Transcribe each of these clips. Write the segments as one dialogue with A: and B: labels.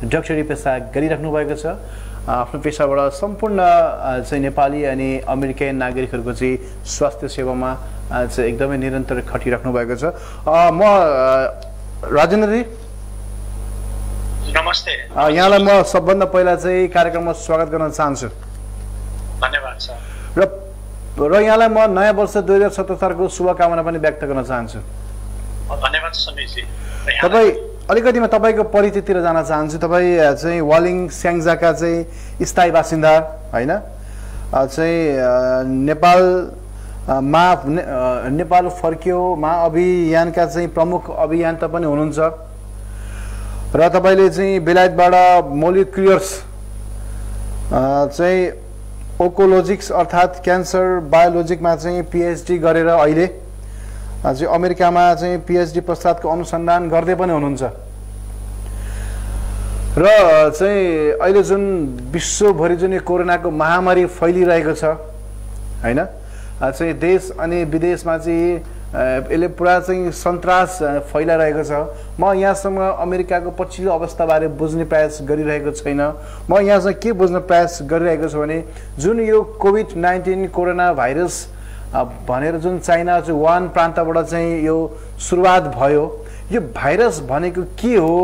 A: डक्टरी पेसा गरिराख्नु भएको छ। आफ्नो पेसाबाट सम्पूर्ण चाहिँ नेपाली अनि अमेरिकन नागरिकहरूको चाहिँ स्वास्थ्य सेवामा चाहिँ एकदमै निरन्तर खटिराख्नु भएको छ। म राजेन्द्रजी
B: नमस्ते।
A: यहाँलाई म सबभन्दा पहिला चाहिँ कार्यक्रममा स्वागत गर्न चाहन्छु।
B: धन्यवाद
A: र र यहाँलाई म नयाँ वर्ष दुई हजार सालको शुभकामना पनि व्यक्त गर्न चाहन्छु।
B: धन्यवाद
A: तपाईँ अलिकति म तपाईँको परिचयतिर जान चाहन्छु। तपाईँ चाहिँ वालिङ स्याङ्जाका चाहिँ स्थायी बासिन्दा होइन? चाहिँ नेपाल मा ने- नेपाल फर्क्यो। मा अभियानका चाहिँ प्रमुख अभियन्ता पनि हुनुहुन्छ। र तपाईँले चाहिँ बेलायतबाट मोलिक्युलर्स चाहिँ ओकोलोजिक्स अर्थात् क्यान्सर बायोलोजिकमा चाहिँ पिएचडी गरेर अहिले चाहिँ अमेरिकामा चाहिँ पिएचडी पश्चातको अनुसन्धान गर्दै पनि हुनुहुन्छ। र चाहिँ अहिले जुन विश्वभरि जुन यो कोरोनाको महामारी फैलिरहेको छ होइन? चाहिँ देश अनि विदेशमा चाहिँ यसले पुरा चाहिँ सन्तास फैलाइरहेको छ। म यहाँसँग अमेरिकाको पछिल्लो अवस्थाबारे बुझ्ने प्रयास गरिरहेको छैन। म यहाँसँग के बुझ्न प्रयास गरिरहेको छु भने जुन यो कोभिड नाइन्टिन कोरोना भाइरस भनेर जुन चाइना चाहिँ वान प्रान्तबाट चाहिँ यो सुरुवात भयो यो भाइरस भनेको के हो?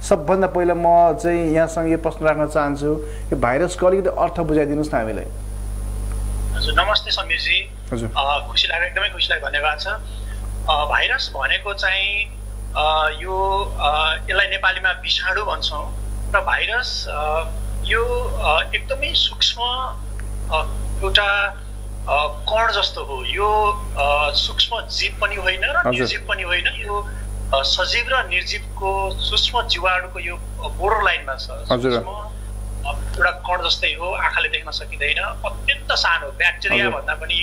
A: सबभन्दा पहिला म चाहिँ यहाँसँग यो प्रश्न राख्न चाहन्छु यो भाइरसको अलिकति अर्थ बुझाइदिनुहोस् न हामीलाई।
B: हजुर नमस्ते समीरजी।
A: हजुर।
B: खुसी लाग्यो एकदमै खुसी लाग्यो धन्यवाद छ। भाइरस भनेको चाहिँ यो यसलाई नेपालीमा विषाणु भन्छौँ र भाइरस यो एकदमै सूक्ष्म एउटा कण जस्तो हो। यो सूक्ष्म जीव पनि होइन र। निर्जीव पनि होइन। यो सजीव र निर्जीवको सूक्ष्म जीवाणुको यो बोर्डर लाइनमा छ। एउटा कण जस्तै हो आँखाले देख्न सकिँदैन। अत्यन्त सानो ब्याक्टेरिया। भन्दा पनि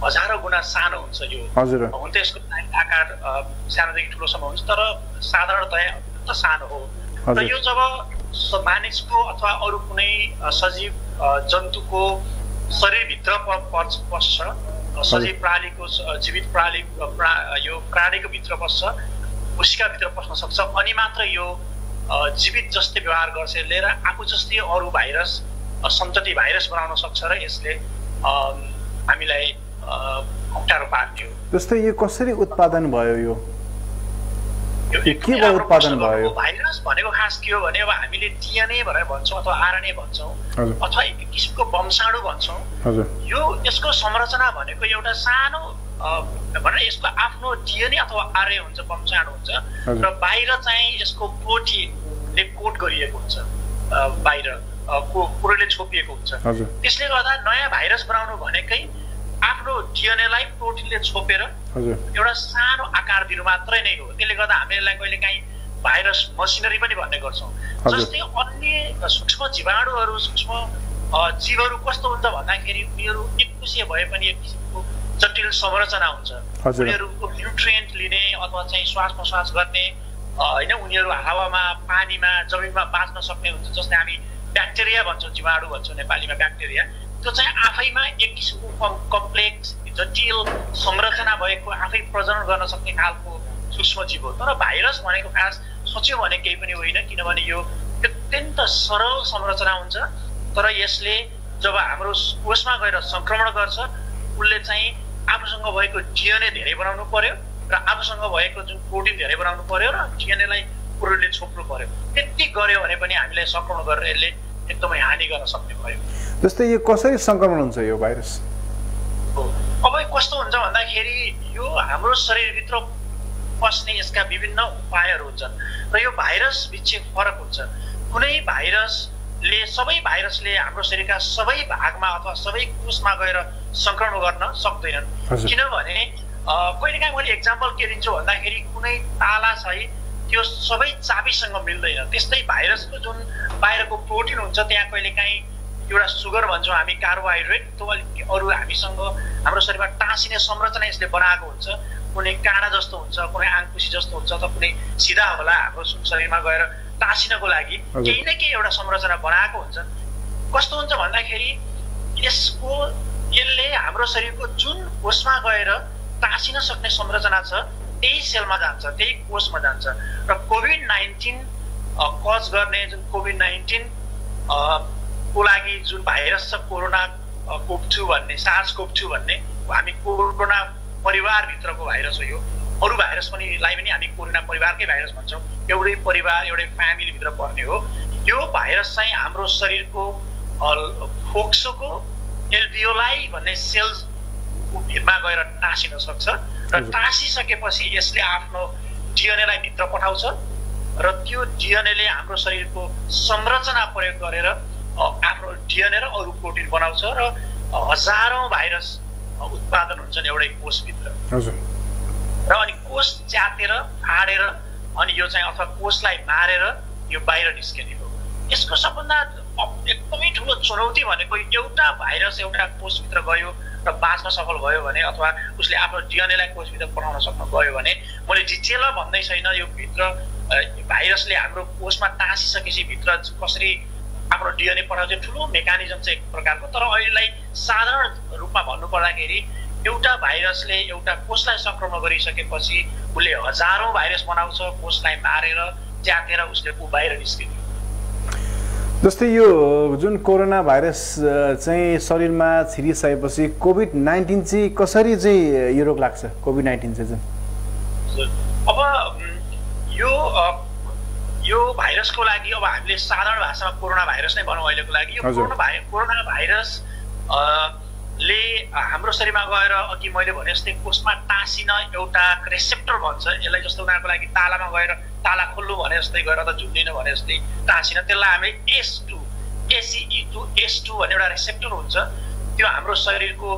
B: हजारौँ गुणा सानो हुन्छ यो। हुन त यसको आकार सानोदेखि ठुलोसम्म हुन्छ तर साधारणतया अत्यन्त सानो हो। र। यो जब मानिसको अथवा अरू कुनै सजीव जन्तुको शरीरभित्र पर्छ पस्छ सजीव प्राणीको जीवित प्राणी यो प्राणीको भित्र पस्छ कोशिकाभित्र पस्न सक्छ। अनि मात्र यो जीवित जस्तै व्यवहार गर्छ। यसले र आफू जस्तै अरू भाइरस सन्तति भाइरस बनाउन सक्छ र यसले हामीलाई अप्ठ्यारो पार्ने हो।
A: जस्तै यो कसरी उत्पादन भयो यो? के उत्पादन भयो?
B: भाइरस भनेको खास के हो भने अब हामीले डिएनए भनेर भन्छौँ अथवा आरएनए भन्छौँ अथवा एक किसिमको वंशाणु भन्छौँ। यो यसको संरचना भनेको एउटा सानो भनेर यसको आफ्नो डिएनए अथवा आरए हुन्छ वंशाणु हुन्छ। र बाहिर चाहिँ यसको प्रोटिनले कोट गरिएको हुन्छ। बाहिर को कुरोले छोपिएको हुन्छ। त्यसले गर्दा नयाँ भाइरस बनाउनु भनेकै आफ्नो डिएनएलाई प्रोटिनले छोपेर एउटा सानो आकार दिनु मात्रै नै हो। त्यसले गर्दा हामीले यसलाई कहिले काहीँ भाइरस मसिनरी पनि भन्ने गर्छौँ। जस्तै अन्य सूक्ष्म जीवाणुहरू सूक्ष्म जीवहरू कस्तो हुन्छ भन्दाखेरि उनीहरू एककुशीय भए पनि एक जटिल संरचना हुन्छ। उनीहरूको न्युट्रिएन्ट लिने अथवा चाहिँ श्वास प्रश्वास गर्ने होइन उनीहरू हावामा पानीमा जमिनमा बाँच्न सक्ने हुन्छ जस्तै हामी ब्याक्टेरिया भन्छौँ जीवाणु भन्छौँ नेपालीमा ब्याक्टेरिया त्यो चाहिँ आफैमा एक किसिमको कम कम्प्लेक्स जटिल संरचना भएको आफै प्रजनन गर्न सक्ने खालको सूक्ष्म जीव हो। तर भाइरस भनेको खास सोच्यो भने केही पनि होइन किनभने यो अत्यन्त सरल संरचना हुन्छ। तर यसले जब हाम्रो कोषमा गएर सङ्क्रमण गर्छ उसले चाहिँ आफूसँग भएको डिएनए धेरै बनाउनु पर्यो र आफूसँग भएको जुन प्रोटिन धेरै बनाउनु पर्यो र डिएनएलाई कुरोले छोप्नु पर्यो। त्यति गर्यो भने पनि हामीलाई सङ्क्रमण गरेर यसले एकदमै हानि गर्न सक्ने भयो।
A: जस्तै यो कसरी सङ्क्रमण हुन्छ यो भाइरस।
B: अब कस्तो हुन्छ भन्दाखेरि यो हाम्रो शरीरभित्र पस्ने यसका विभिन्न उपायहरू हुन्छन् र यो भाइरस बिच फरक हुन्छ। कुनै भाइरसले सबै भाइरसले हाम्रो शरीरका सबै भागमा अथवा सबै कोषमा गएर सङ्क्रमण गर्न सक्दैनन्। किनभने अ, कहिलेकाहीँ मैले इक्जाम्पल के दिन्छु भन्दाखेरि कुनै ताला चाहिँ त्यो सबै चाबीसँग मिल्दैन। त्यस्तै भाइरसको जुन बाहिरको प्रोटिन हुन्छ त्यहाँ कहिलेकाहीँ एउटा सुगर भन्छौँ हामी कार्बोहाइड्रेट त्यो अलिक अरू हामीसँग हाम्रो शरीरमा टाँसिने संरचना यसले बनाएको हुन्छ। कुनै काँडा जस्तो हुन्छ कुनै आङकुसी जस्तो हुन्छ अथवा कुनै सिधा होला हाम्रो शरीरमा गएर टाँसिनको लागि। केही न केही एउटा संरचना बनाएको हुन्छ। कस्तो हुन्छ भन्दाखेरि यसको यसले हाम्रो शरीरको जुन कोषमा गएर टाँसिन सक्ने संरचना छ त्यही सेलमा जान्छ त्यही कोषमा जान्छ। र कोभिड नाइन्टिन कज गर्ने जुन कोभिड नाइन्टिन को लागि जुन भाइरस छ कोरोना कोप टू भन्ने सार्स कोप टू भन्ने हामी कोरोना परिवारभित्रको भाइरस हो यो। अरू भाइरस पनि लाई पनि हामी कोरोना परिवारकै भाइरस भन्छौँ। एउटै परिवार एउटै फ्यामिलीभित्र पर्ने हो। यो भाइरस चाहिँ हाम्रो शरीरको फोक्सोको एलबिओलाई भन्ने सेल्समा गएर टाँसिन सक्छ र टाँसिसकेपछि यसले आफ्नो डिएनएलाई भित्र पठाउँछ र त्यो डिएनएले हाम्रो शरीरको संरचना प्रयोग गरेर आफ्नो डिएनए र अरू प्रोटिन बनाउँछ र हजारौँ भाइरस उत्पादन हुन्छन् एउटै कोषभित्र। र अनि कोष च्यातेर फाडेर अनि यो चाहिँ अथवा कोषलाई मारेर यो बाहिर निस्किने हो। यसको सबभन्दा एकदमै ठुलो चुनौती भनेको एउटा भाइरस एउटा कोषभित्र गयो र बाँच्न सफल भयो भने अथवा उसले आफ्नो डिएनएलाई कोषभित्र बनाउन सक्नु गयो भने मैले डिटेल भन्दै छैन यो भित्र भाइरसले हाम्रो कोषमा टाँसिसकेपछि भित्र कसरी आफ्नो डिएनए पठाउँछ ठुलो मेकानिजम चाहिँ एक प्रकारको तर अहिलेलाई साधारण रूपमा भन्नु पर्दाखेरि एउटा भाइरसले एउटा कोषलाई सङ्क्रमण गरिसकेपछि उसले हजारौँ भाइरस बनाउँछ कोषलाई मारेर च्यातेर उसले ऊ बाहिर निस्किने
A: जस्तै यो जुन कोरोना भाइरस चाहिँ शरीरमा छिरिसकेपछि कोभिड नाइन्टिन चाहिँ कसरी चाहिँ यो रोग लाग्छ? कोभिड नाइन्टिन चाहिँ
B: अब यो यो भाइरसको लागि अब हामीले साधारण भाषामा कोरोना भाइरस नै भनौँ अहिलेको लागि। यो कोरोना भाइ कोरोना भाइरस ले हाम्रो शरीरमा गएर अघि मैले भने जस्तै कोषमा टाँसिन एउटा रेसेप्टर भन्छ। यसलाई जस्तो उनीहरूको लागि तालामा गएर ताला खोल्नु भने जस्तै गएर त झुन्डिनु भने जस्तै टाँसिन। त्यसलाई हामी ACE two ACE two ACE two भन्ने एउटा रेसेप्टर हुन्छ। त्यो हाम्रो शरीरको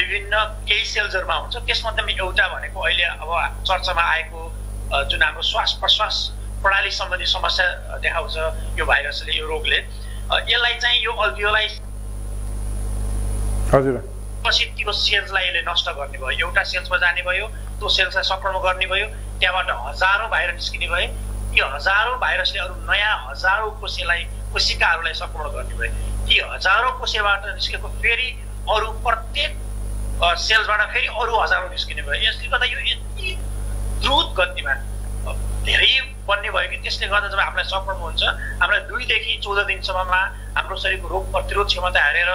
B: विभिन्न केही सेल्सहरूमा हुन्छ। त्यसमध्येमा एउटा भनेको अहिले अब चर्चामा आएको जुन हाम्रो श्वास प्रश्वास प्रणाली सम्बन्धी समस्या देखाउँछ यो भाइरसले यो रोगले। यसलाई चाहिँ यो अल्भियोलाई
A: हजुर।
B: पछि त्यो सेल्सलाई यसले नष्ट गर्ने भयो। एउटा सेल्समा जाने भयो त्यो सेल्सलाई सङ्क्रमण गर्ने भयो त्यहाँबाट हजारौँ भाइरस निस्किने भए ती हजारौँ भाइरसले अरू नयाँ हजारौँ कोसेलाई कोशिकाहरूलाई सङ्क्रमण गर्ने भए ती हजारौँ कोसेबाट निस्केको फेरि अरू प्रत्येक सेल्सबाट फेरि अरू हजारौँ निस्किने भयो। यसले गर्दा यो यति द्रुत गतिमा धेरै बन्ने भयो कि त्यसले गर्दा जब हामीलाई सङ्क्रमण हुन्छ हामीलाई दुईदेखि चौध दिनसम्ममा हाम्रो शरीरको रोग प्रतिरोध क्षमता हेरेर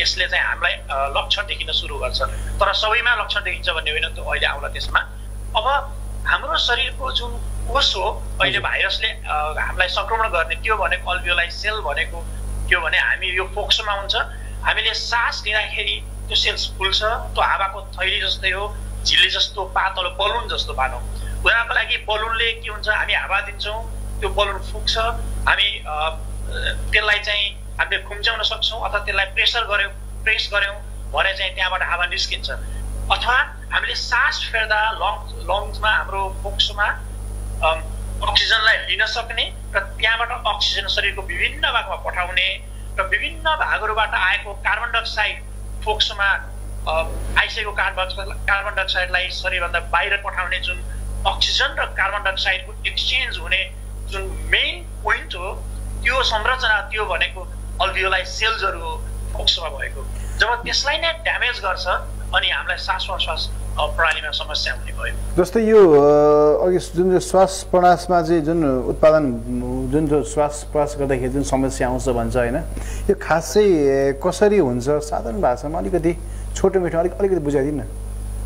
B: यसले चाहिँ हामीलाई लक्षण देखिन सुरु गर्छ। तर सबैमा लक्षण देखिन्छ भन्ने होइन त्यो अहिले आउला त्यसमा। अब हाम्रो शरीरको जुन कोष हो अहिले भाइरसले हामीलाई सङ्क्रमण गर्ने त्यो भनेको अल्भियोलाई सेल भनेको त्यो भने हामी यो फोक्सोमा हुन्छ। हामीले सास लिँदाखेरि त्यो सेल्स फुल्छ त्यो हावाको थैली जस्तै हो झिल्ली जस्तो पातलो बलुन जस्तो भनौँ। उनीहरूको लागि बलुनले के हुन्छ हामी हावा दिन्छौँ त्यो बलुन फुक्छ। हामी त्यसलाई चाहिँ हामीले खुम्च्याउन सक्छौँ अथवा त्यसलाई प्रेसर गऱ्यौँ प्रेस गऱ्यौँ भने चाहिँ त्यहाँबाट हावा निस्किन्छ। अथवा हामीले सास फेर्दा लङ लङ्समा हाम्रो फोक्समा अक्सिजनलाई लिन सक्ने र त्यहाँबाट अक्सिजन शरीरको विभिन्न भागमा पठाउने र विभिन्न भागहरूबाट आएको कार्बन डाइअक्साइड फोक्समा आइसकेको कार्बन कार्बन डाइअक्साइडलाई शरीरभन्दा बाहिर पठाउने जुन अक्सिजन र कार्बन डाइअक्साइडको एक्सचेन्ज हुने जुन मेन पोइन्ट हो त्यो संरचना त्यो भनेको अल्भियोलाई सेल्सहरू फोक्समा भएको। जब त्यसलाई नै ड्यामेज गर्छ अनि हामीलाई श्वास प्रणालीमा समस्या हुने भयो।
A: जस्तै यो अघि जुन चाहिँ श्वास प्रणासमा चाहिँ जुन उत्पादन जुन श्वास प्रश्वास गर्दाखेरि जुन समस्या आउँछ भन्छ होइन यो खास चाहिँ कसरी हुन्छ? साधारण भाषामा अलिकति छोटो मिठो अलिक अलिकति बुझाइदिनु न।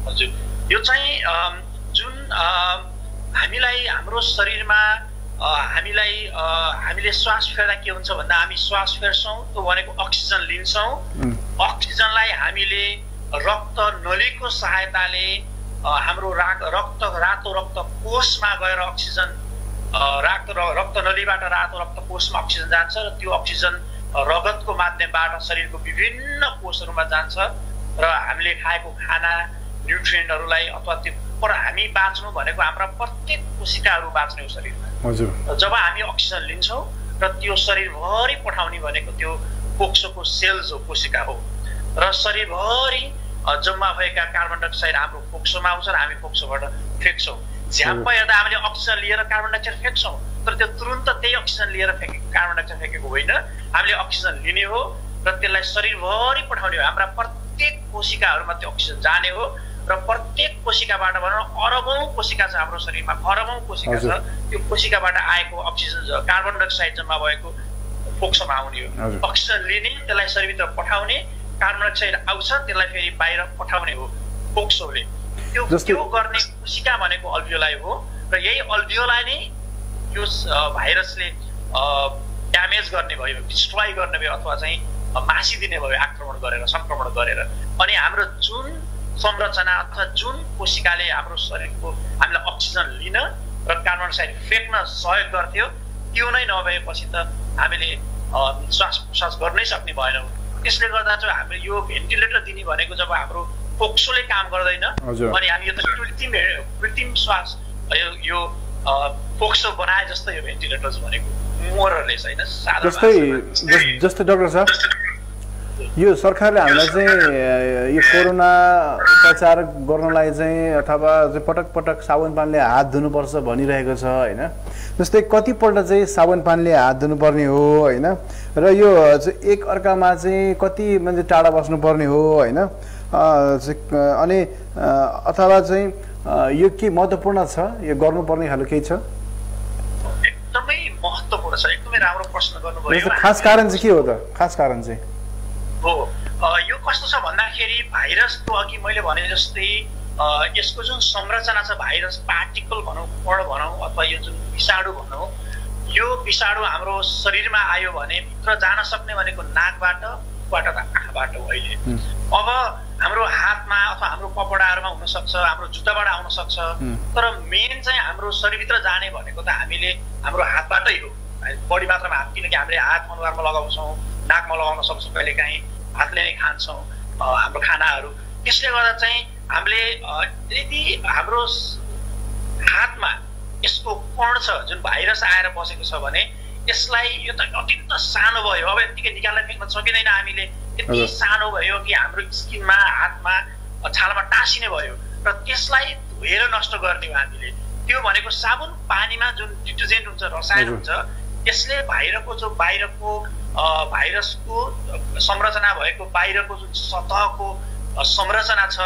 B: हजुर। यो चाहिँ जुन हामीलाई हाम्रो शरीरमा हामीलाई हामीले श्वास फेर्दा के हुन्छ भन्दा हामी श्वास फेर्छौँ त्यो भनेको अक्सिजन लिन्छौँ। अक्सिजनलाई हामीले रक्त नलीको सहायताले हाम्रो रा रक्त रातो रक्त कोषमा गएर अक्सिजन रातो रक्त नलीबाट रातो रक्त कोषमा अक्सिजन जान्छ र त्यो अक्सिजन रगतको माध्यमबाट शरीरको विभिन्न कोषहरूमा जान्छ र हामीले खाएको खाना न्युट्रियन्टहरूलाई अथवा त्यो पर हामी बाँच्नु भनेको हाम्रा प्रत्येक कोशिकाहरू बाँच्ने हो शरीरमा। जब हामी अक्सिजन लिन्छौँ र त्यो शरीरभरि पठाउने भनेको त्यो पोक्सोको सेल्स हो कोशिका हो। र शरीरभरि जम्मा भएका कार्बन डाइअक्साइड हाम्रो फोक्सोमा आउँछ र हामी फोक्सोबाट फ्याँक्छौँ। झ्याम्प हेर्दा हामीले अक्सिजन लिएर कार्बन डाइअक्साइड फ्याँक्छौँ तर त्यो तुरन्त त्यही अक्सिजन लिएर फ्याँके कार्बन डाइअक्साइड फ्याँकेको होइन। हामीले अक्सिजन लिने हो र त्यसलाई शरीरभरि पठाउने हो। हाम्रा प्रत्येक कोशिकाहरूमा त्यो अक्सिजन जाने हो। र प्रत्येक कोशिकाबाट भनौँ अरबौँ कोशिका छ हाम्रो शरीरमा अरबौँ कोशिका छ। त्यो कोशिकाबाट आएको अक्सिजन कार्बन डाइअक्साइड जम्मा भएको फोक्सोमा आउने हो। अक्सिजन लिने त्यसलाई शरीरभित्र पठाउने कार्बन डाइअक्साइड आउँछ त्यसलाई फेरि बाहिर पठाउने हो फोक्सोले। त्यो त्यो गर्ने कोशिका भनेको अल्भियोलाई हो र यही अल्भियोलाई नै यो भाइरसले ड्यामेज गर्ने भयो डिस्ट्रोय गर्ने भयो अथवा चाहिँ मासिदिने भयो आक्रमण गरेर सङ्क्रमण गरेर। अनि हाम्रो जुन संरचना अथवा जुन कोशिकाले हाम्रो शरीरको हामीलाई अक्सिजन लिन र कार्बन डाइअक्साइड फेक्न सहयोग गर्थ्यो त्यो नै नभएपछि त हामीले श्वास प्रश्वास गर्नै सक्ने भएनौँ। त्यसले गर्दा चाहिँ हामीले यो भेन्टिलेटर दिने भनेको जब हाम्रो फोक्सोले काम गर्दैन अनि हामी यो त कृत्रिम कृत्रिम श्वास यो यो फोक्सो बनाए जस्तो यो भेन्टिलेटर भनेको मोरलेस होइन
A: जस्तै जस्तै डक्टर साहब। यो सरकारले हामीलाई चाहिँ यो कोरोना उपचार गर्नलाई चाहिँ अथवा पटक पटक साबुन पानीले हात धुनुपर्छ भनिरहेको छ होइन? जस्तै कतिपल्ट चाहिँ साबुन पानीले हात धुनुपर्ने हो होइन? र यो एक अर्कामा चाहिँ कति मान्छे टाढा बस्नुपर्ने हो होइन? अनि अथवा चाहिँ यो के महत्त्वपूर्ण छ? यो गर्नुपर्ने खालको केही छ?
B: एकदमै महत्त्वपूर्ण छ। एकदमै राम्रो प्रश्न गर्नुभयो।
A: खास कारण चाहिँ के हो त? खास कारण चाहिँ?
B: हो. यो कस्तो छ भन्दाखेरि भाइरसको अघि मैले भने जस्तै यसको जुन संरचना छ भाइरस पार्टिकल भनौँ कण भनौँ अथवा यो जुन विषाणु भनौँ यो विषाणु हाम्रो शरीरमा आयो भने भित्र जान सक्ने भनेको नाकबाट बाट त आँखाबाट हो अहिले। अब हाम्रो हातमा अथवा हाम्रो कपडाहरूमा हुनसक्छ हाम्रो जुत्ताबाट आउन सक्छ तर मेन चाहिँ हाम्रो शरीरभित्र जाने भनेको त हामीले हाम्रो हातबाटै हो। बढी मात्रामा हात किनकि हामीले हात अनुहारमा लगाउँछौँ। नाकमा लगाउन सक्छौँ कहिलेकाहीँ। हातले नै खान्छौँ हाम्रो खानाहरू। त्यसले गर्दा चाहिँ हामीले यदि हाम्रो हातमा यसको कण छ जुन भाइरस आएर बसेको छ भने यसलाई यो त अत्यन्त सानो भयो। अब यत्तिकै निकाल्न फेक्न सकिँदैन हामीले। यति सानो भयो कि हाम्रो स्किनमा हातमा छालामा टाँसिने भयो र त्यसलाई धोएर नष्ट गर्ने हो हामीले। त्यो भनेको साबुन पानीमा जुन डिटर्जेन्ट हुन्छ रसायन हुन्छ त्यसले बाहिरको जो बाहिरको भाइरसको संरचना भएको बाहिरको जुन सतहको संरचना छ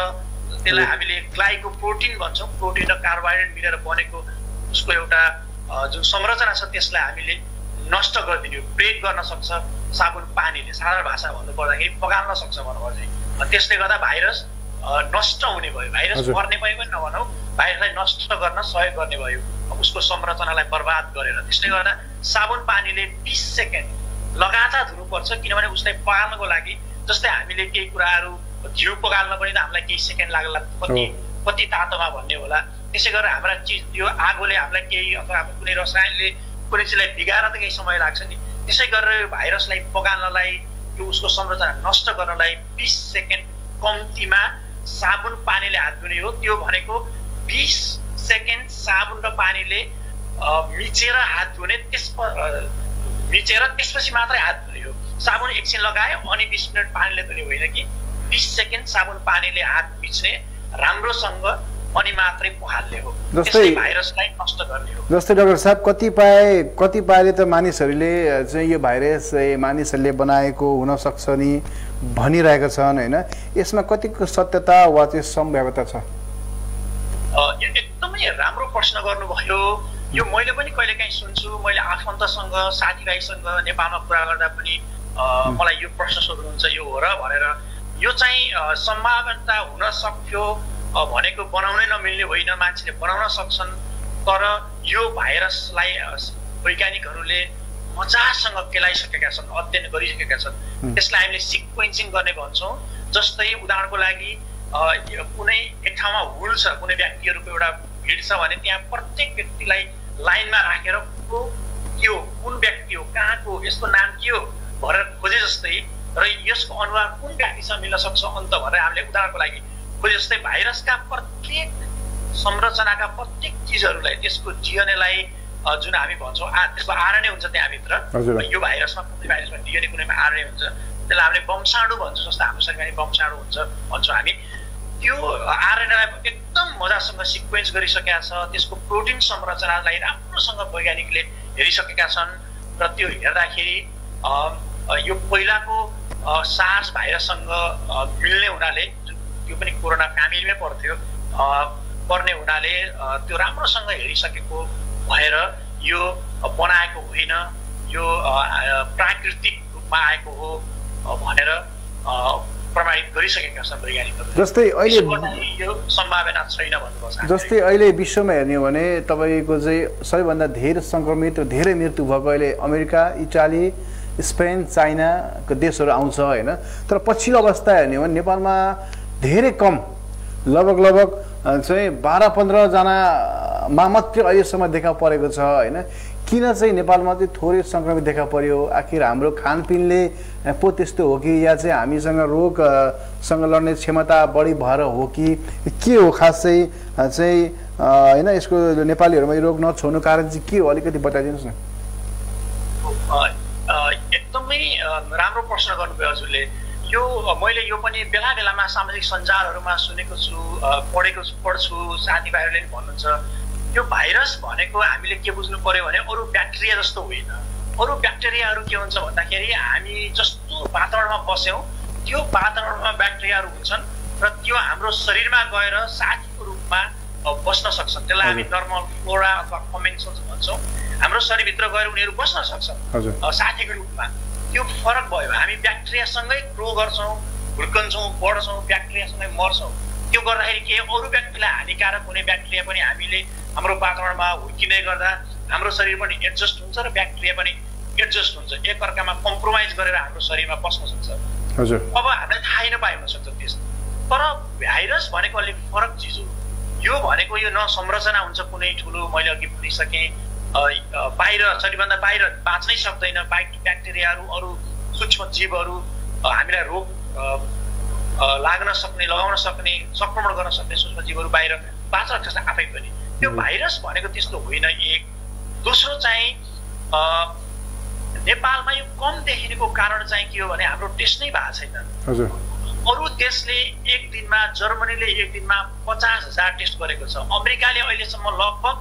B: त्यसलाई हामीले ग्लाइको प्रोटिन भन्छौँ। प्रोटिन र कार्बोहाइड्रेट मिलेर बनेको उसको एउटा जुन संरचना छ त्यसलाई हामीले नष्ट गरिदिने ब्रेक गर्न सक्छ साबुन पानीले। साधारण भाषा भन्नु पर्दाखेरि पगाल्न सक्छ भनौँ अझै त्यसले गर्दा भाइरस नष्ट हुने भयो। भाइरस मर्ने भयो पनि नभनौँ। भाइरसलाई नष्ट गर्न सहयोग गर्ने भयो। उसको संरचनालाई बर्बाद गरेर। त्यसले गर्दा साबुन पानीले बिस सेकेन्ड लगातार धुनुपर्छ किनभने उसलाई पगाल्नको लागि जस्तै हामीले केही कुराहरू घिउ पगाल्न पनि त हामीलाई केही सेकेन्ड लाग्ला कति कति तातोमा भन्ने होला। त्यसै गरेर हाम्रा चिज त्यो आगोले हामीलाई केही अथवा कुनै रसायनले कुनै चिजलाई बिगाएर त केही समय लाग्छ नि। त्यसै गरेर भाइरसलाई पगाल्नलाई त्यो उसको संरचना नष्ट गर्नलाई बिस सेकेन्ड कम्तीमा साबुन पानीले हात धुने हो। त्यो भनेको बिस सेकेन्ड साबुन र पानीले मिचेर हात धुने त्यस मिचेर त्यसपछि मात्रै हात धुयो साबुन एकछिन लगायो अनि बिस मिनट पानीले धुने होइन कि बिस सेकेन्ड साबुन पानीले हात मिच्ने राम्रोसँग अनि मात्रै हाल्ने हो। जस्तै भाइरसलाई नष्ट गर्ने हो।
A: जस्तै डाक्टर साहब कतिपय कतिपयले त मानिसहरूले चाहिँ यो भाइरस मानिसहरूले बनाएको हुनसक्छ नि भनिरहेका छन् होइन? यसमा कतिको सत्यता वा चाहिँ सम्भाव्यता छ?
B: एकदमै राम्रो प्रश्न गर्नुभयो। यो मैले पनि कहिलेकाहीँ सुन्छु मैले आफन्तसँग साथीभाइसँग नेपालमा कुरा गर्दा पनि मलाई यो प्रश्न सोध्नुहुन्छ यो हो र भनेर। यो चाहिँ सम्भावना हुन सक्थ्यो भनेको बनाउनै नमिल्ने होइन मान्छेले बनाउन सक्छन् तर यो भाइरसलाई वैज्ञानिकहरूले मजासँग केलाइसकेका छन् अध्ययन गरिसकेका छन्। त्यसलाई हामीले सिक्वेन्सिङ गर्ने भन्छौँ जस्तै उदाहरणको लागि कुनै एक ठाउँमा हुल छ कुनै व्यक्तिहरूको एउटा भिड छ भने त्यहाँ प्रत्येक व्यक्तिलाई लाइनमा राखेर को के हो कुन व्यक्ति हो कहाँको यसको नाम के हो भनेर खोजे जस्तै र यसको अनुहार कुन व्यक्तिसँग मिल्न सक्छ अन्त भनेर हामीले उदाहरणको लागि खोजे जस्तै भाइरसका प्रत्येक संरचनाका प्रत्येक चिजहरूलाई त्यसको डिएनएलाई जुन हामी भन्छौँ आ त्यसको आरएनए हुन्छ त्यहाँभित्र। यो भाइरसमा कुनै भाइरसमा डिएनए कुनैमा आरएनए हुन्छ। त्यसलाई हामीले वंशाणु भन्छौँ जस्तो हाम्रो शरीरमा वंशाणु हुन्छ भन्छौँ हामी। त्यो आरएनएलाई एकदम मजासँग सिक्वेन्स गरिसकेका छ। त्यसको प्रोटिन संरचनालाई राम्रोसँग वैज्ञानिकले हेरिसकेका छन् र त्यो हेर्दाखेरि यो पहिलाको सार्स भाइरससँग मिल्ने हुनाले त्यो पनि कोरोना फ्यामिलीमै पर्थ्यो पर्ने हुनाले त्यो राम्रोसँग हेरिसकेको भएर यो बनाएको होइन यो प्राकृतिक रूपमा आएको हो भनेर प्रमाणित गरिसकेका छन्
A: जस्तै अहिले
B: यो सम्भावना छैन भन्नुभएको
A: जस्तै अहिले विश्वमा हेर्ने हो भने तपाईँको चाहिँ सबैभन्दा धेरै सङ्क्रमित र धेरै मृत्यु भएको अहिले अमेरिका इटाली स्पेन चाइनाको देशहरू आउँछ होइन तर पछिल्लो अवस्था हेर्ने हो भने नेपालमा धेरै कम लगभग लगभग चाहिँ बाह्र पन्ध्रजनामा मात्रै अहिलेसम्म देखा परेको छ होइन किन चाहिँ नेपालमा चाहिँ थोरै सङ्क्रमित देखा पर्यो? आखिर हाम्रो खानपिनले पो त्यस्तो हो कि? या चाहिँ हामीसँग रोगसँग लड्ने क्षमता बढी भएर हो कि? के हो खास? चाहिँ चाहिँ होइन यसको नेपालीहरूमा यो रोग नछोड्नु कारण चाहिँ के हो? अलिकति बताइदिनुहोस् न।
B: एकदमै राम्रो प्रश्न गर्नुभयो हजुरले। यो मैले यो पनि बेला बेलामा सामाजिक सञ्जालहरूमा सुनेको छु पढेको पढ्छु साथीभाइहरूले पनि भन्नुहुन्छ। यो भाइरस भनेको हामीले के बुझ्नु पर्यो भने अरू ब्याक्टेरिया जस्तो होइन। अरू ब्याक्टेरियाहरू के हुन्छ भन्दाखेरि हामी जस्तो वातावरणमा बस्यौँ त्यो वातावरणमा ब्याक्टेरियाहरू हुन्छन् र त्यो हाम्रो शरीरमा गएर साथीको रूपमा बस्न सक्छन्। त्यसलाई हामी नर्मल फ्लोरा अथवा कमेन्सन्स भन्छौँ। हाम्रो शरीरभित्र गएर उनीहरू बस्न सक्छन्। साथीको रूपमा। त्यो फरक भयो। हामी ब्याक्टेरियासँगै ग्रो गर्छौँ हुर्कन्छौँ बढ्छौँ ब्याक्टेरियासँगै मर्छौँ। त्यो गर्दाखेरि के अरू व्यक्तिलाई हानिकारक हुने ब्याक्टेरिया पनि हामीले हाम्रो वातावरणमा हुर्किँदै गर्दा हाम्रो शरीर पनि एडजस्ट हुन्छ र ब्याक्टेरिया पनि एडजस्ट हुन्छ। एकअर्कामा कम्प्रोमाइज गरेर हाम्रो शरीरमा बस्न सक्छ। अब हामीलाई थाहै नपाए हुनसक्छ त्यस। तर भाइरस भनेको अलिक फरक चिज हो। यो भनेको यो न संरचना हुन्छ कुनै ठुलो मैले अघि भनिसकेँ। बाहिर शरीरभन्दा बाहिर बाँच्नै सक्दैन। ब्याक्टेरियाहरू अरू सूक्ष्म जीवहरू हामीलाई रोग लाग्न सक्ने लगाउन सक्ने सङ्क्रमण गर्न सक्ने सूक्ष्म जीवहरू बाहिर बाँच्न सक्छ आफै पनि। त्यो भाइरस भनेको त्यस्तो होइन एक। दोस्रो चाहिँ नेपालमा यो कम देखिनेको कारण चाहिँ के हो भने हाम्रो टेस्ट नै भएको छैन। अरू देशले एक दिनमा जर्मनीले एक दिनमा पचास हजार टेस्ट गरेको छ। अमेरिकाले अहिलेसम्म लगभग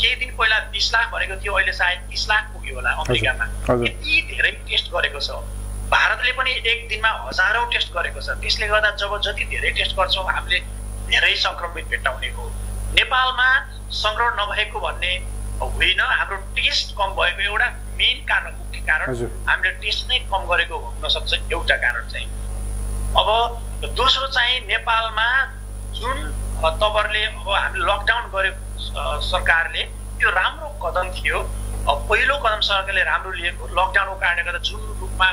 B: केही दिन पहिला बिस लाख भनेको थियो अहिले सायद तिस लाख पुग्यो होला अमेरिकामा। यति धेरै टेस्ट गरेको छ। भारतले पनि एक दिनमा हजारौँ टेस्ट गरेको छ। त्यसले गर्दा जब जति धेरै टेस्ट गर्छौँ हामीले धेरै सङ्क्रमित भेट्टाउने हो। नेपालमा सङ्क्रमण नभएको भन्ने होइन हाम्रो टेस्ट कम भएको एउटा मेन कारण मुख्य कारण हामीले टेस्ट नै कम गरेको हुनसक्छ एउटा कारण चाहिँ। अब दोस्रो चाहिँ नेपालमा जुन तपाईँहरूले अब हामीले लकडाउन गरेको सरकारले त्यो राम्रो कदम थियो। पहिलो कदम सरकारले राम्रो लिएको लकडाउनको कारणले गर्दा जुन रूपमा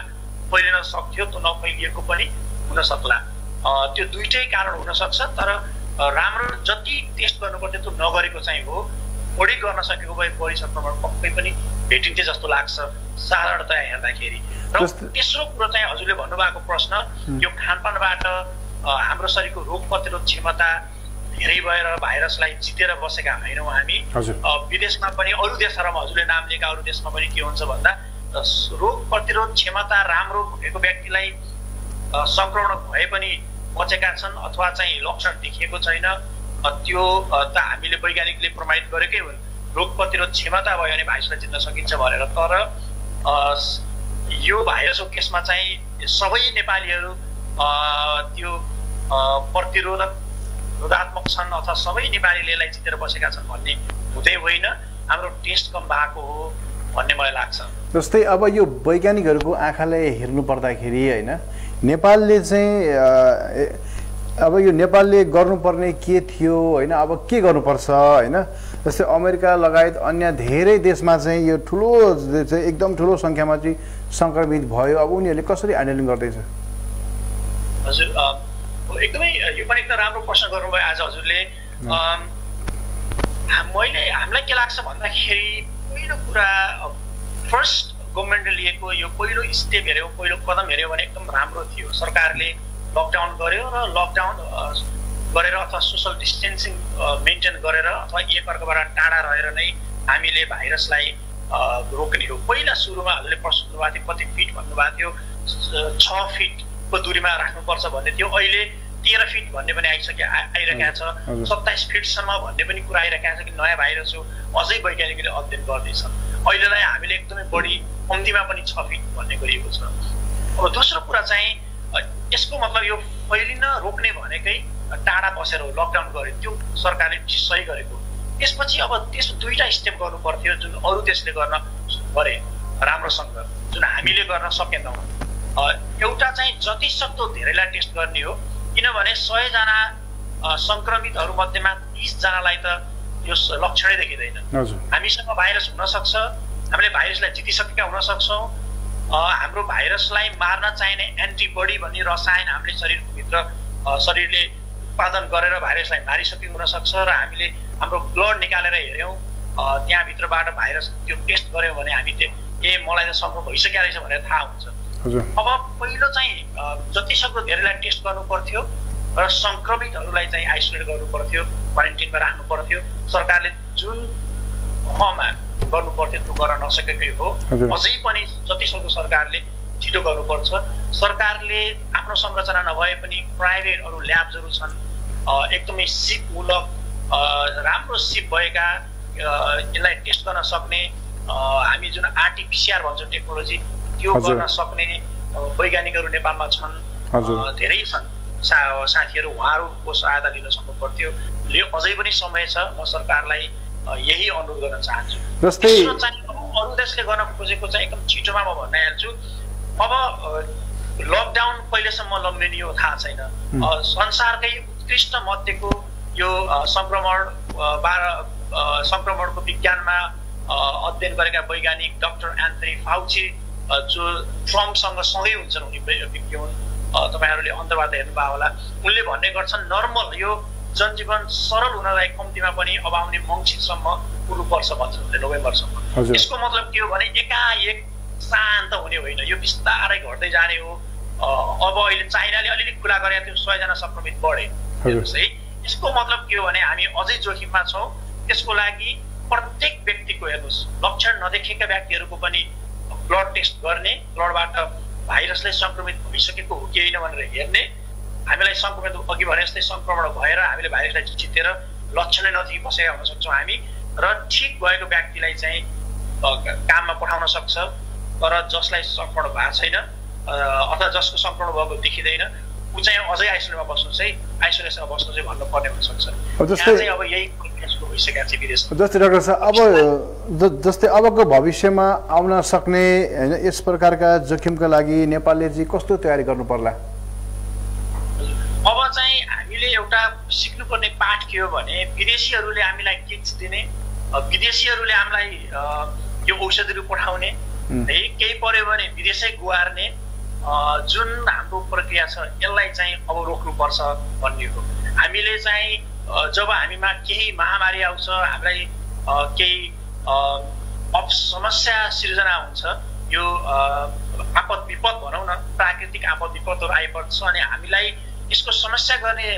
B: फैलिन सक्थ्यो त्यो नफैलिएको पनि हुन सक्ला। त्यो दुइटै कारण हुनसक्छ तर राम्रो जति टेस्ट गर्नुपर्थ्यो त्यो नगरेको चाहिँ हो। बढी गर्न सकेको भए बढी सङ्क्रमण पक्कै पनि भेटिन्थ्यो जस्तो लाग्छ साधारणतया हेर्दाखेरि। र तेस्रो कुरो चाहिँ हजुरले भन्नुभएको प्रश्न यो खानपानबाट हाम्रो शरीरको रोग प्रतिरोध क्षमता धेरै भएर भाइरसलाई जितेर बसेका होइनौँ हामी। विदेशमा पनि अरू देशहरूमा हजुरले नाम लिएका अरू देशमा पनि के हुन्छ भन्दा रोग प्रतिरोध क्षमता राम्रो भएको व्यक्तिलाई सङ्क्रमण भए पनि बचेका छन् अथवा चाहिँ लक्षण देखिएको छैन। त्यो त हामीले वैज्ञानिकले प्रमाणित गरेकै हुन्। रोग प्रतिरोध क्षमता भयो भने भाइरसलाई जित्न सकिन्छ भनेर। तर यो भाइरसको केसमा चाहिँ सबै नेपालीहरू त्यो प्रतिरोधक रोधात्मक छन् अथवा सबै नेपालीले यसलाई जितेर बसेका छन् भन्ने हुँदै होइन। हाम्रो टेस्ट कम भएको हो भन्ने मलाई लाग्छ।
A: जस्तै अब यो वैज्ञानिकहरूको आँखाले हेर्नु पर्दाखेरि होइन नेपालले चाहिँ अब यो नेपालले गर्नुपर्ने के थियो होइन अब के गर्नुपर्छ होइन जस्तै अमेरिका लगायत अन्य धेरै देशमा चाहिँ यो ठुलो चाहिँ एकदम ठुलो सङ्ख्यामा चाहिँ सङ्क्रमित भयो। अब उनीहरूले कसरी ह्यान्डलिङ गर्दैछ?
B: हजुर एकदमै यो पनि एकदम राम्रो प्रश्न गर्नुभयो आज हजुरले। मैले हामीलाई के लाग्छ भन्दाखेरि पहिलो कुरा फर्स्ट गभर्मेन्टले लिएको यो पहिलो स्टेप हेऱ्यो पहिलो कदम हेऱ्यो भने एकदम राम्रो थियो। सरकारले लकडाउन गर्यो र लकडाउन गरेर अथवा सोसल डिस्टेन्सिङ मेन्टेन गरेर अथवा एकअर्काबाट टाढा रहेर नै हामीले भाइरसलाई रोक्ने हो। पहिला सुरुमा हजुरले प्रश्न गर्नुभएको थियो कति फिट भन्नुभएको थियो छ फिट को दूरीमा राख्नुपर्छ भन्ने थियो। अहिले तेह्र फिट भन्ने पनि आइसक्यो आइरहेको छ। सत्ताइस फिटसम्म भन्ने पनि कुरा आइरहेको छ कि नयाँ भाइरस हो अझै वैज्ञानिकले अध्ययन गर्दैछन्। अहिलेलाई हामीले एकदमै बढी कम्तीमा पनि छ फिट भन्ने गरिएको छ। अब दोस्रो कुरा चाहिँ यसको मतलब यो फैलिन रोक्ने भनेकै टाढा बसेर हो लकडाउन गर्यो त्यो सरकारले सही गरेको त्यसपछि अब त्यस दुईवटा स्टेप गर्नु पर्थ्यो जुन अरू देशले गर्न गरे राम्रोसँग जुन हामीले गर्न सकेनौँ। एउटा चाहिँ जति सक्दो धेरैलाई टेस्ट गर्ने हो किनभने सयजना सङ्क्रमितहरू मध्येमा तिसजनालाई त यो लक्षणै देखिँदैन। हामीसँग भाइरस हुनसक्छ हामीले भाइरसलाई जितिसकेका हुन सक्छौँ हाम्रो भाइरसलाई मार्न चाहिने एन्टिबडी भन्ने रसायन हामीले शरीरभित्र शरीरले उत्पादन गरेर भाइरसलाई मारिसकेको हुनसक्छ र हामीले हाम्रो ब्लड निकालेर हेऱ्यौँ। त्यहाँभित्रबाट भाइरस त्यो टेस्ट गऱ्यौँ भने हामी त्यो ए मलाई त सङ्क्रमण भइसकेको रहेछ भनेर थाहा हुन्छ। अब पहिलो चाहिँ जति सक्दो धेरैलाई टेस्ट गर्नु पर्थ्यो र सङ्क्रमितहरूलाई चाहिँ आइसोलेट गर्नु पर्थ्यो क्वारेन्टिनमा राख्नु पर्थ्यो सरकारले जुन महमा गर्नु पर्थ्यो त्यो गर्न नसकेकै हो। अझै पनि जतिसक्दो सरकारले छिटो गर्नुपर्छ। सरकारले आफ्नो संरचना नभए पनि प्राइभेट अरू ल्याब्सहरू छन् एकदमै सिपमूलक राम्रो सिप भएका यसलाई टेस्ट गर्न सक्ने हामी जुन आरटिपिसिआर भन्छौँ टेक्नोलोजी त्यो गर्न सक्ने वैज्ञानिकहरू नेपालमा छन्। धेरै छन्। सा साथीहरू उहाँहरूको सहायता लिन सक्नु पर्थ्यो यो अझै पनि समय छ। म सरकारलाई यही अनुरोध गर्न चाहन्छु। जस्तै अरू देशले गर्न खोजेको चाहिँ एकदम छिटोमा म भन्न हाल्छु। अब लकडाउन कहिलेसम्म लम्बिने हो थाहा छैन। संसारकै उत्कृष्ट मध्येको यो सङ्क्रमण बाह्र सङ्क्रमणको विज्ञानमा अध्ययन गरेका वैज्ञानिक डक्टर एन्थनी फाउची जो ट्रम्पसँग सँगै हुन्छन् उनी व्यक्ति हुन् तपाईँहरूले अन्तर्वार्ता हेर्नुभयो होला। उनले भन्ने गर्छन् नर्मल यो जनजीवन सरल हुनलाई कम्तीमा पनि अब आउने मङ्सिरसम्म पुग्नुपर्छ भन्छ उनले नोभेम्बरसम्म। यसको मतलब के हो भने एकाएक शान्त हुने होइन। यो बिस्तारै घट्दै जाने हो। अब अहिले चाइनाले अलिअलि खुला गरेका थियो सयजना सङ्क्रमित बढे। हेर्नुहोस् है। यसको मतलब के हो भने हामी अझै जोखिममा छौँ। त्यसको लागि प्रत्येक व्यक्तिको हेर्नुहोस् लक्षण नदेखेका व्यक्तिहरूको पनि ब्लड टेस्ट गर्ने ब्लडबाट भाइरसले सङ्क्रमित भइसकेको हो कि होइन भनेर हेर्ने। हामीलाई सङ्क्रमित अघि भने जस्तै सङ्क्रमण भएर हामीले भाइरसलाई जितेर लक्षणै नदेखि बसेका हुन सक्छौँ हामी र ठिक भएको व्यक्तिलाई चाहिँ काममा पठाउन सक्छ। तर जसलाई सङ्क्रमण भएको छैन अथवा जसको सङ्क्रमण भएको देखिँदैन ऊ चाहिँ अझै आइसोलेसनमा बस्नु चाहिँ आइसोलेसनमा बस्नु चाहिँ भन्नुपर्ने हुनसक्छ अब यही
A: जस्तै डाक्टर साहब अब जस्तै अबको भविष्यमा आउन सक्ने होइन यस प्रकारका जोखिमका लागि नेपालले चाहिँ कस्तो तयारी गर्नु पर्ला?
B: अब चाहिँ हामीले एउटा सिक्नुपर्ने पाठ के हो भने विदेशीहरूले हामीलाई किट्स दिने विदेशीहरूले हामीलाई यो औषधिहरू पठाउने है केही पर्यो भने विदेशै गुहार्ने जुन हाम्रो प्रक्रिया छ यसलाई चाहिँ अब रोक्नुपर्छ भन्ने हो। हामीले चाहिँ जब हामीमा केही महामारी आउँछ हामीलाई केही समस्या सिर्जना हुन्छ यो आपद विपद भनौँ न प्राकृतिक आपद विपदहरू आइपर्छ अनि हामीलाई यसको समस्या गर्ने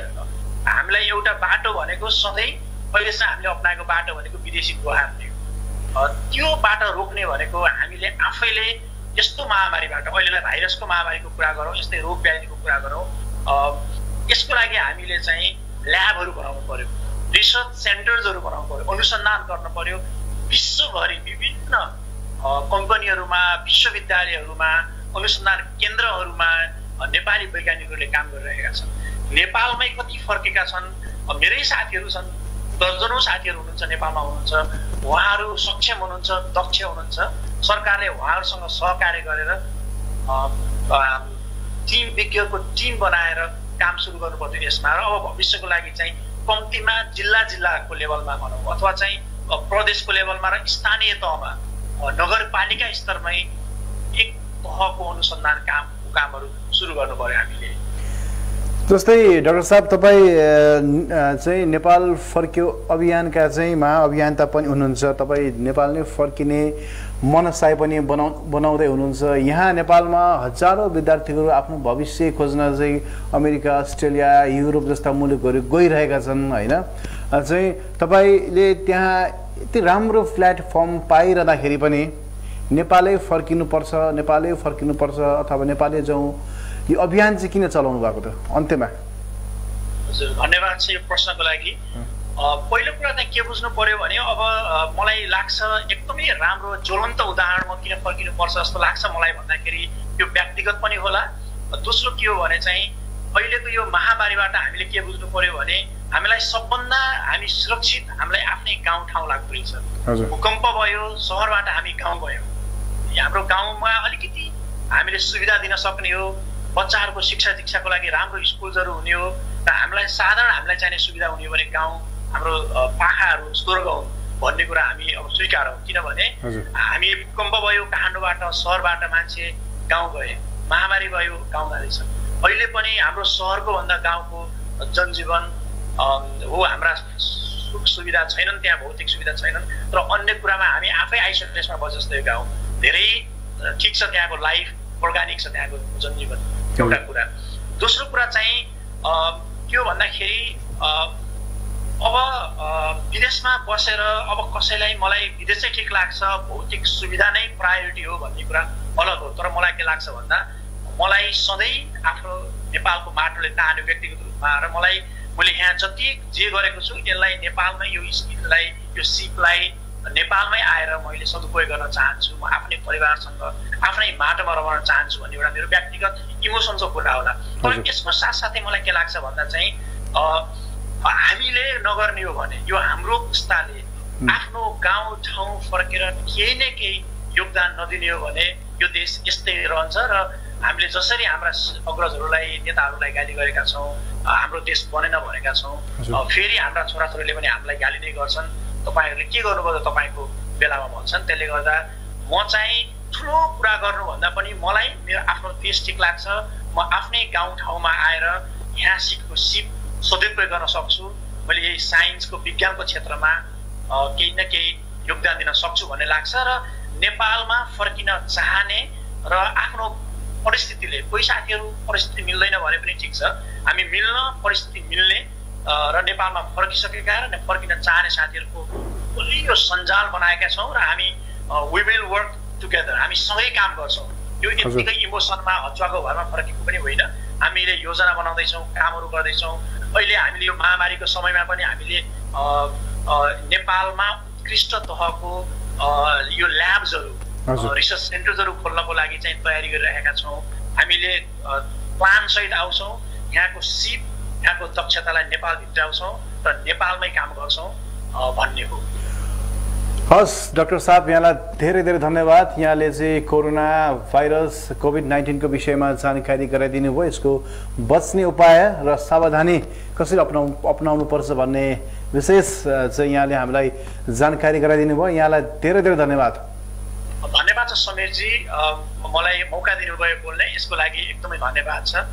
B: हामीलाई एउटा बाटो भनेको सधैँ पहिलेसम्म हामीले अप्नाएको बाटो भनेको विदेशी गुहार त्यो बाटो रोक्ने भनेको हामीले आफैले यस्तो महामारीबाट अहिलेलाई भाइरसको महामारीको कुरा गरौँ यस्तै रोग व्याधिको कुरा गरौँ यसको लागि हामीले चाहिँ ल्याबहरू बनाउनु पर्यो रिसर्च सेन्टर्सहरू बनाउनु पर्यो अनुसन्धान गर्नु पर्यो विश्वभरि विभिन्न कम्पनीहरूमा विश्वविद्यालयहरूमा अनुसन्धान केन्द्रहरूमा नेपाली वैज्ञानिकहरूले काम गरिरहेका छन्। नेपालमै कति फर्केका छन्? मेरै साथीहरू छन् दर्जनौँ साथीहरू हुनुहुन्छ नेपालमा हुनुहुन्छ उहाँहरू सक्षम हुनुहुन्छ दक्ष हुनुहुन्छ। सरकारले उहाँहरूसँग सहकार्य गरेर टिम विज्ञको टिम बनाएर काम सुरु गर्नुपर्थ्यो यसमा र अब भविष्यको लागि चाहिँ कम्तीमा जिल्ला जिल्लाको लेभलमा भनौँ अथवा चाहिँ प्रदेशको लेभलमा र स्थानीय तहमा नगरपालिका स्तरमै एक तहको अनुसन्धान काम कामहरू सुरु गर्नु पर्यो हामीले।
A: जस्तै डाक्टर साहब तपाईँ चाहिँ नेपाल फर्क्यो अभियानका चाहिँ महाअभियन्ता पनि हुनुहुन्छ। तपाईँ नेपाल नै फर्किने मनसाय पनि बनाउ बनाउँदै हुनुहुन्छ। यहाँ नेपालमा हजारौँ विद्यार्थीहरू आफ्नो भविष्य खोज्न चाहिँ अमेरिका अस्ट्रेलिया युरोप जस्ता मुलुकहरू गइरहेका छन् होइन? चाहिँ तपाईँले त्यहाँ यति राम्रो प्लेटफर्म पाइरहँदाखेरि पनि नेपालै फर्किनुपर्छ नेपालै फर्किनुपर्छ अथवा नेपालै जाउँ यो अभियान चाहिँ किन चलाउनु भएको त? अन्त्यमा।
B: हजुर धन्यवाद छ यो प्रश्नको लागि। पहिलो कुरा चाहिँ के बुझ्नु पर्यो भने अब मलाई लाग्छ एकदमै राम्रो ज्वलन्त उदाहरण म किन फर्किनुपर्छ जस्तो लाग्छ मलाई भन्दाखेरि यो व्यक्तिगत पनि होला। दोस्रो के हो भने चाहिँ अहिलेको यो महामारीबाट हामीले के बुझ्नु पर्यो भने हामीलाई सबभन्दा हामी सुरक्षित हामीलाई आफ्नै गाउँ ठाउँ लाग्दो रहेछ। भूकम्प भयो सहरबाट हामी गाउँ गयौँ। हाम्रो गाउँमा अलिकति हामीले सुविधा दिन सक्ने हो बच्चाहरूको शिक्षा दीक्षाको लागि राम्रो स्कुल्सहरू हुने हो र हामीलाई साधारण हामीलाई चाहिने सुविधा हुने हो भने गाउँ हाम्रो पाखाहरू स्वर्ग हुन् भन्ने कुरा हामी अब स्वीकारौँ किनभने हामी भूकम्प भयो काठमाडौँबाट सहरबाट मान्छे गाउँ गए। महामारी भयो गाउँ जाँदैछ अहिले पनि हाम्रो सहरको भन्दा गाउँको जनजीवन हो हाम्रा सुख सुविधा छैनन् त्यहाँ भौतिक सुविधा छैनन्। तर अन्य कुरामा हामी आफै आइसोलेसमा बजस्तै गाउँ। धेरै ठिक छ त्यहाँको लाइफ अर्ग्यानिक छ त्यहाँको जनजीवन। एउटा कुरा। दोस्रो कुरा चाहिँ के हो भन्दाखेरि अब विदेशमा बसेर अब कसैलाई मलाई विदेशै ठिक लाग्छ भौतिक सुविधा नै प्रायोरिटी हो भन्ने कुरा अलग हो। तर मलाई के लाग्छ भन्दा मलाई सधैँ आफ्नो नेपालको माटोले तान्यो व्यक्तिगत रूपमा र मलाई मैले यहाँ जति जे गरेको छु यसलाई नेपालमै यो स्किललाई यो सिपलाई नेपालमै आएर मैले सदुपयोग गर्न चाहन्छु म आफ्नै परिवारसँग आफ्नै माटोमा रमाउन चाहन्छु भन्ने एउटा मेरो व्यक्तिगत इमोसनको कुरा होला। तर यसको साथसाथै मलाई के लाग्छ भन्दा चाहिँ हामीले नगर्ने हो भने यो हाम्रो पुस्ताले आफ्नो गाउँ ठाउँ फर्केर केही न केही योगदान नदिने हो भने यो देश यस्तै रहन्छ र हामीले जसरी हाम्रा अग्रजहरूलाई नेताहरूलाई गाली गरेका छौँ हाम्रो देश बनेन भनेका छौँ फेरि हाम्रा छोराछोरीले पनि हामीलाई गाली नै गर्छन्। तपाईँहरूले के गर्नुभयो तपाईँको बेलामा भन्छन्? त्यसले गर्दा म चाहिँ ठुलो कुरा गर्नुभन्दा पनि मलाई मेरो आफ्नो देश ठिक लाग्छ। म आफ्नै गाउँ ठाउँमा आएर यहाँ सिकको सिप सदुपयोग गर्न सक्छु। मैले यही साइन्सको विज्ञानको क्षेत्रमा केही न केही योगदान दिन सक्छु भन्ने लाग्छ र नेपालमा फर्किन चाहने र आफ्नो परिस्थितिले कोही साथीहरू परिस्थिति मिल्दैन भने पनि ठिक छ। हामी मिल्न परिस्थिति मिल्ने र नेपालमा फर्किसकेका र फर्किन चाहने साथीहरूको बलियो सञ्जाल बनाएका छौँ र हामी वी विल वर्क टुगेदर हामी सँगै काम गर्छौँ। यो यत्तिकै इमोसनमा हचुवाको घरमा फर्केको पनि होइन। हामीले योजना बनाउँदैछौँ कामहरू गर्दैछौँ। अहिले हामीले यो महामारीको समयमा पनि हामीले नेपालमा उत्कृष्ट तहको यो ल्याब्सहरू रिसर्च सेन्टर्सहरू खोल्नको लागि चाहिँ तयारी गरिरहेका छौँ। हामीले प्लानसहित आउँछौँ। यहाँको सिप यहाँको दक्षतालाई नेपाल भित्राउँछौँ र नेपालमै काम गर्छौँ भन्ने हो।
A: हस् डाक्टर साहब यहाँलाई धेरै धेरै धन्यवाद। यहाँले चाहिँ कोरोना भाइरस कोभिड नाइन्टिनको विषयमा जानकारी गराइदिनु भयो यसको बच्ने उपाय र सावधानी कसरी अपनाउ अप्नाउनु पर्छ भन्ने विशेष चाहिँ यहाँले हामीलाई जानकारी गराइदिनु भयो यहाँलाई धेरै धेरै धन्यवाद।
B: धन्यवाद छ समीरजी। मलाई मौका दिनुभयो बोल्ने। यसको लागि एकदमै धन्यवाद छ।